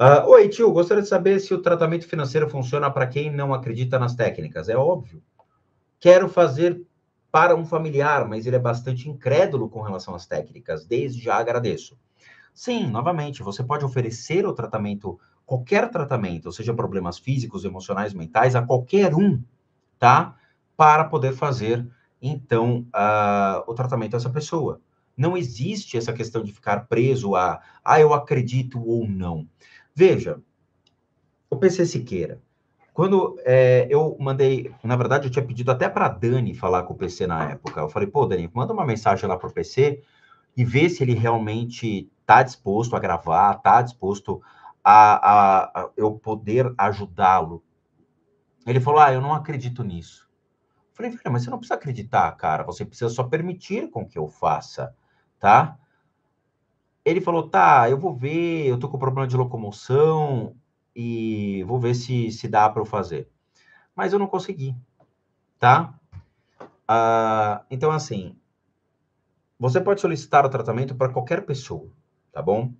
Uh, Oi, tio, gostaria de saber se o tratamento financeiro funciona para quem não acredita nas técnicas. É óbvio. Quero fazer para um familiar, mas ele é bastante incrédulo com relação às técnicas. Desde já agradeço. Sim, novamente, você pode oferecer o tratamento, qualquer tratamento, seja problemas físicos, emocionais, mentais, a qualquer um, tá? Para poder fazer, então, uh, o tratamento dessa pessoa. Não existe essa questão de ficar preso a, ah, eu acredito ou não. Veja, o PC Siqueira, quando é, eu mandei, na verdade, eu tinha pedido até para Dani falar com o PC na época. Eu falei, pô, Dani, manda uma mensagem lá pro PC e vê se ele realmente está disposto a gravar, está disposto a, a, a, eu poder ajudá-lo. Ele falou, ah, eu não acredito nisso. Eu falei, mas você não precisa acreditar, cara. Você precisa só permitir com que eu faça, tá? Ele falou, tá, eu vou ver, eu tô com problema de locomoção, e vou ver se, se dá para eu fazer. Mas eu não consegui, tá? Ah, então, assim, você pode solicitar o tratamento para qualquer pessoa, tá bom?